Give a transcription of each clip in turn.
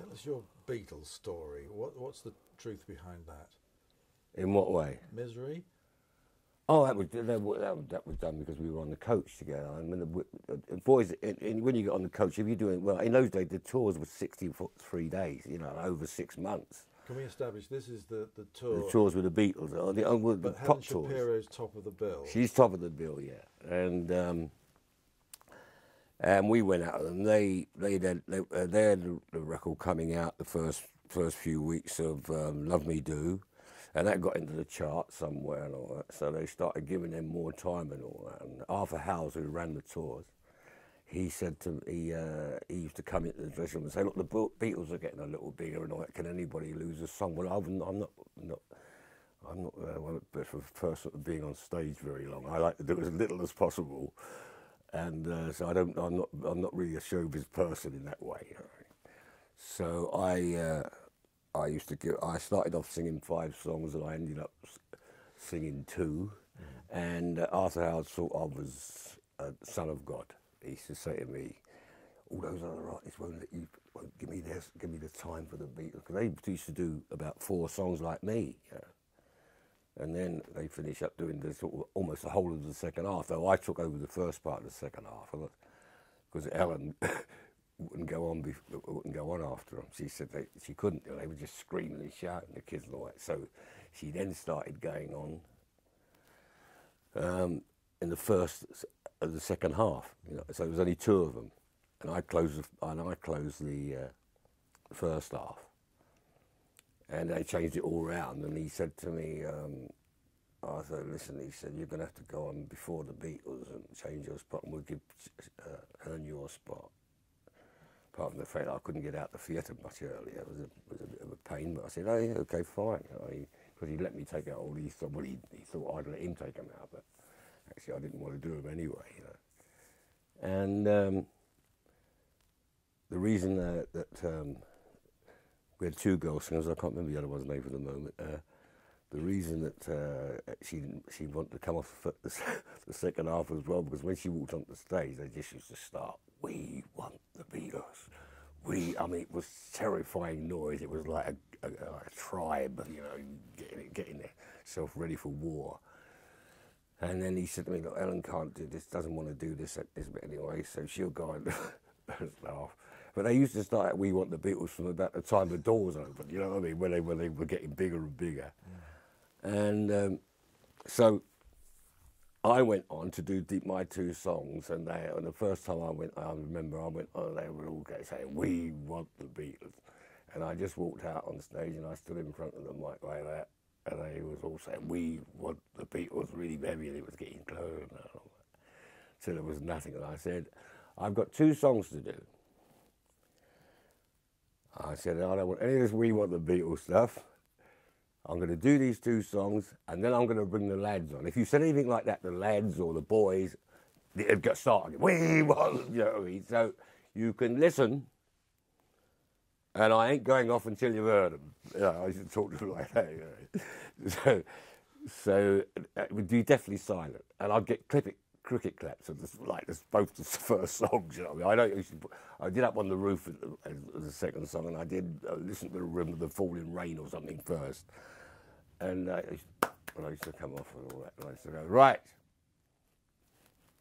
Tell us your Beatles story. What, what's the truth behind that? In what way? Misery? Oh, that was that was, that was, that was done because we were on the coach together. I mean, the, boys, and, when you get on the coach, if you're doing well, in those days the tours were sixty for three days, you know, over six months. Can we establish this is the, the tour? The tours with the Beatles, or the, oh, well, the but Helen pop tours. Shapiro's top of the bill. She's top of the bill, yeah, and um, and we went out, and they they had, they, uh, they had the record coming out the first first few weeks of um, Love Me Do, and that got into the chart somewhere and all that. So they started giving them more time and all that. And Arthur Howes, who ran the tours, he said to he uh, he used to come into the dressing room and say, "Look, the Beatles are getting a little bigger and all that. Can anybody lose a song?" Well, I'm, I'm not not. I'm not uh, one of the person of being on stage very long. I like to do as little as possible, and uh, so I don't. I'm not. I'm not really a showbiz person in that way. So I. Uh, I used to give. I started off singing five songs, and I ended up singing 2 And uh, Arthur Howard thought I was a son of God. He used to say to me, "All those other artists won't let you, won't give me this, give me the time for the Beatles." Because they used to do about four songs like me. And then they finish up doing the sort of almost the whole of the second half. Though I took over the first part of the second half because Ellen wouldn't go on. Bef- wouldn't go on after them. She said they, she couldn't. They were just screaming and shouting the kids and all that. So she then started going on um, in the first of the second half. You know, so there was only two of them, and I closed the, and I closed the uh, first half. And they changed it all round. And he said to me, um, Arthur, listen, he said, you're going to have to go on before the Beatles and change your spot, and we'll give uh, Helen your spot. Apart from the fact I couldn't get out the theatre much earlier, it was a, was a bit of a pain. But I said, oh, yeah, okay, fine. Because he let me take out all these, well, he, he thought I'd let him take them out, but actually I didn't want to do them anyway, you know. And um, the reason uh, that um, we had two girl singers, I can't remember the other one's name for the moment. Uh, the reason that uh, she she wanted to come off the, the second half as well because when she walked onto the stage, they just used to start. We want the Beatles. We, I mean, it was terrifying noise. It was like a, a, a tribe, you know, getting, getting themselves ready for war. And then he said to me, "Look, Ellen can't do this. Doesn't want to do this at this bit anyway. So she'll go and laugh." But they used to start. at We want the Beatles from about the time the doors opened. You know what I mean? When they when they were getting bigger and bigger. And um, so I went on to do the, my two songs, and they, and the first time I went, I remember I went on, they were all saying, "We want the Beatles," and I just walked out on stage and I stood in front of the mic like that, and they was all saying, "We want the Beatles," really heavy, and it was getting closer and all that. So there was nothing, and I said, "I've got two songs to do." I said, "I don't want any of this. We want the Beatles stuff." I'm going to do these two songs, and then I'm going to bring the lads on. If you said anything like that, the lads or the boys, it'd get started. We want, you know what I mean? So you can listen, and I ain't going off until you've heard them. You know, I should talk to them like that. You know. So, so uh, it would be definitely silent, and I'd get cricket cricket claps of this, like this, both the first songs. You know, I, mean? I don't usually. I did up on the roof as, as the second song, and I did uh, listen to the rhythm of the falling rain or something first. And uh, I used to come off and all that, and I used to go right.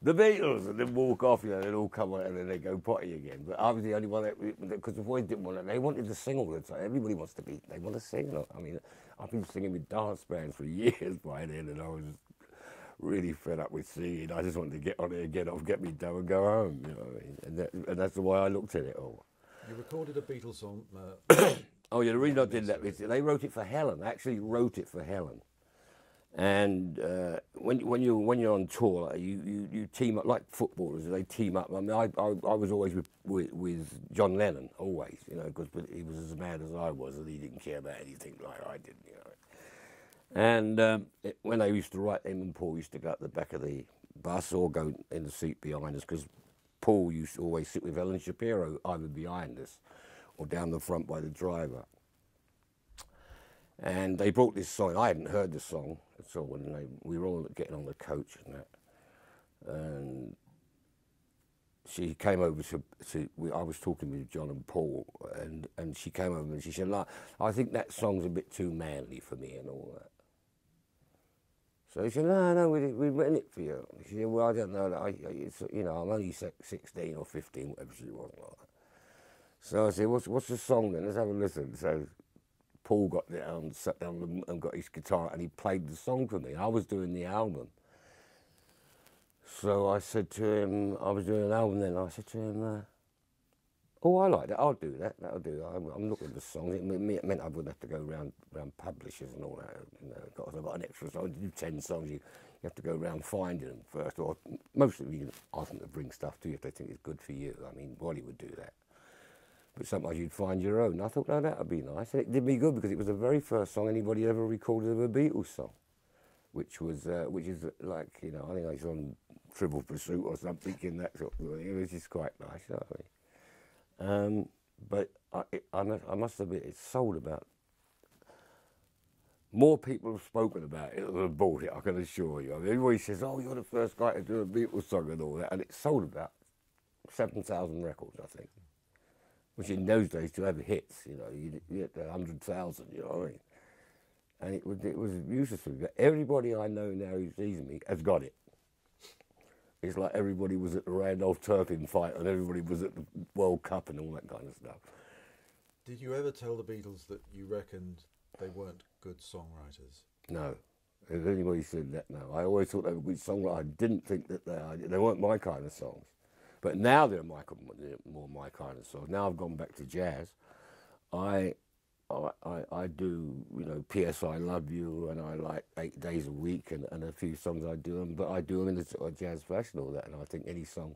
The Beatles, and then walk off, you know, they'd all come on and then they go potty again. But I was the only one that, because the boys didn't want it. They wanted to sing all the time. Everybody wants to be, they want to sing. I mean, I've been singing with dance bands for years by then, and I was really fed up with singing. I just wanted to get on it and get off, get me done, and go home. You know what I mean? And, that, and that's the way I looked at it all. You recorded a Beatles song. Uh, oh yeah, the reason I did that is they wrote it for Helen. Actually, wrote it for Helen. And uh, when when you when you're on tour, you, you, you team up like footballers. They team up. I mean, I, I, I was always with, with, with John Lennon, always, you know, because he was as mad as I was, and he didn't care about anything like I did, you know. And um, it, when they used to write, him and Paul used to go at the back of the bus or go in the seat behind us because Paul used to always sit with Ellen Shapiro either behind us or down the front by the driver. And they brought this song. I hadn't heard the song at all, they, we were all getting on the coach and that. And she came over to, to we, I was talking with John and Paul, and, and she came over and she said, I think that song's a bit too manly for me and all that. So he said, no, no, we, we've written it for you. She said, well, I don't know. I, you know, I'm only 16 or 15, whatever she was. So I said, what's, what's the song then? Let's have a listen. So Paul got down, sat down and got his guitar and he played the song for me. I was doing the album. So I said to him, I was doing an album then, I said to him, uh, oh, I like that, I'll do that, that'll do. I'm, I'm looking for songs. It meant I wouldn't have to go around, around publishers and all that. You know, got, I've got an extra song, do 10 songs, you, you have to go around finding them first. Or most of you ask them to bring stuff to you if they think it's good for you. I mean, Wally would do that. But sometimes you'd find your own. I thought, oh, that would be nice. And it did me good because it was the very first song anybody ever recorded of a Beatles song, which was, uh, which is like, you know, I think it's on Trivial Pursuit or something in that sort of thing. It was just quite nice, you know I mean? Um, but I, I, must, admit, it sold about. More people have spoken about it than bought it, I can assure you. I mean, everybody says, oh, you're the first guy to do a Beatles song and all that. And it sold about 7,000 records, I think. Which in those days, to have hits, you know, you get 100,000, you know what I mean? And it was, it was useless everybody I know now who sees me has got it it's like everybody was at the Randolph Turpin fight and everybody was at the World Cup and all that kind of stuff. Did you ever tell the Beatles that you reckoned they weren't good songwriters? No. If anybody said that, no. I always thought they were good songwriters. I didn't think that they are. They weren't my kind of songs. But now they're, my, they're more my kind of songs. Now I've gone back to jazz. I I, I, do, you know, P.S. I Love You, and I like Eight Days a Week, and, and a few songs I do them, but I do them in a jazz fashion, all that, and I think any song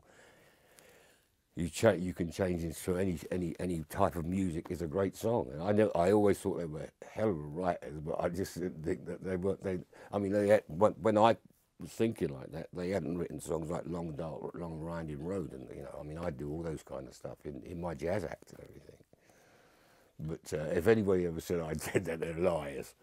you cha- you can change into any any any type of music is a great song. And I know I always thought they were hell of writers, but I just didn't think that they were. They, I mean, they had, when, when I was thinking like that, they hadn't written songs like Long Dark, Long Winding Road, and you know, I mean, I do all those kind of stuff in, in my jazz act and everything. But uh, if anybody ever said I did that, they're liars.